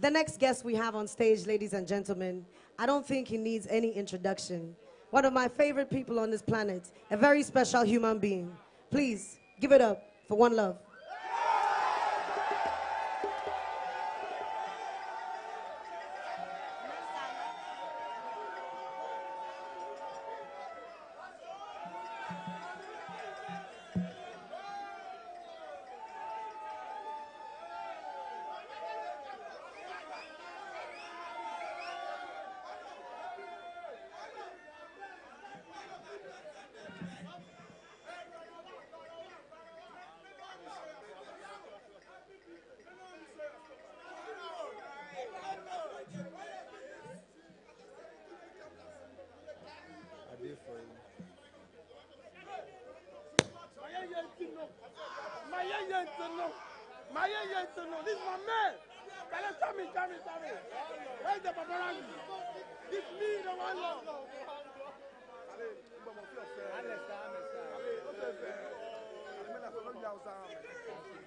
The next guest we have on stage, ladies and gentlemen, I don't think he needs any introduction. One of my favorite people on this planet, a very special human being. Please give it up for Wanlov. This is my man. Can you tell me, tell me, tell me? Where's the paparazzi? This me, the one love. If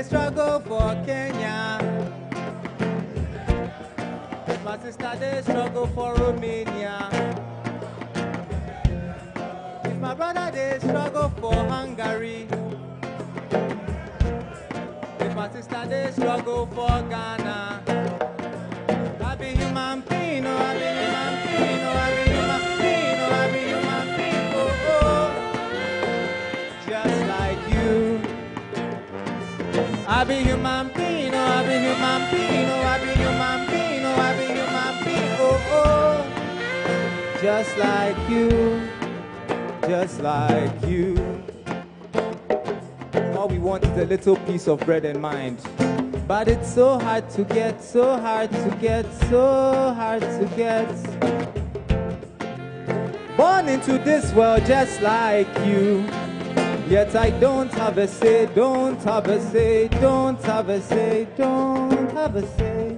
they struggle for Kenya, my sister they struggle for Romania, if my brother they struggle for Hungary, if my sister they struggle for Ghana, I be being, oh, I be being, oh, I be being, oh, I be human being, oh, oh. Just like you, just like you. All we want is a little piece of bread and mind. But it's so hard to get, so hard to get, so hard to get. Born into this world just like you. Yet I don't have a say, don't have a say, don't have a say, don't have a say.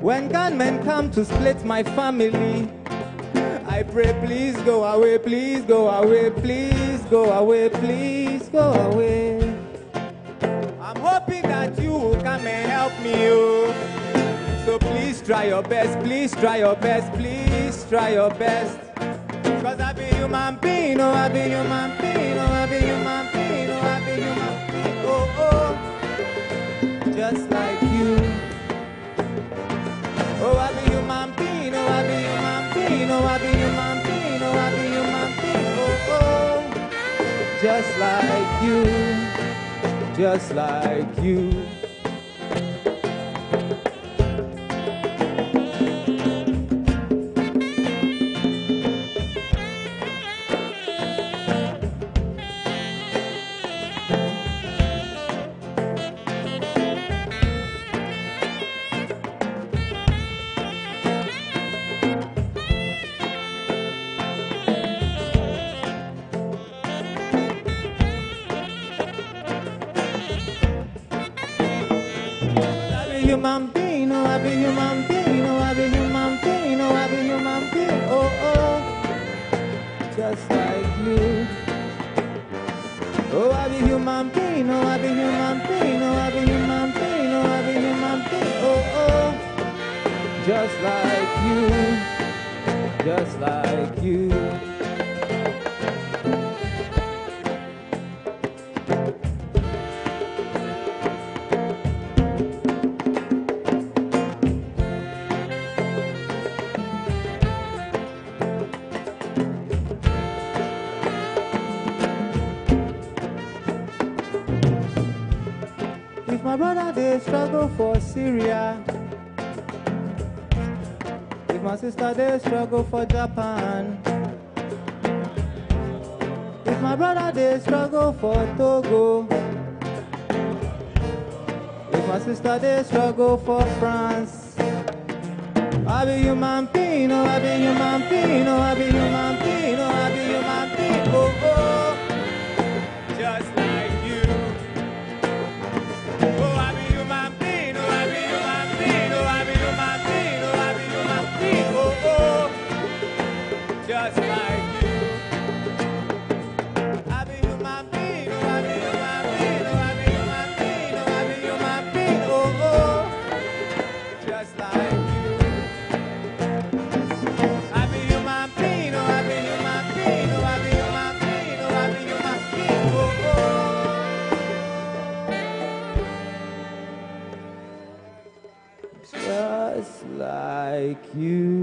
When gunmen come to split my family, I pray, please go away, please go away, please go away, please go away. I'm hoping that you will come and help me, oh. So please try your best, please try your best, please try your best. Cause I be human being, oh, I be human being, oh, I be human being, oh, I be human being, oh, oh. Just like you. Oh, I be human being, oh, I be human being, oh, I be human being, oh, I be human being, oh, oh. Just like you, just like you. human being, oh, be human being, oh, human being, oh, oh, just like you. Oh, every human being, oh, human being, oh, human being, oh, human being, oh, oh, just like you, just like you. They struggle for Syria, if my sister they struggle for Japan, if my brother they struggle for Togo, if my sister they struggle for France. I be human being, oh, I be human being, oh, I be human being, oh, I be human being, oh, oh. Like you.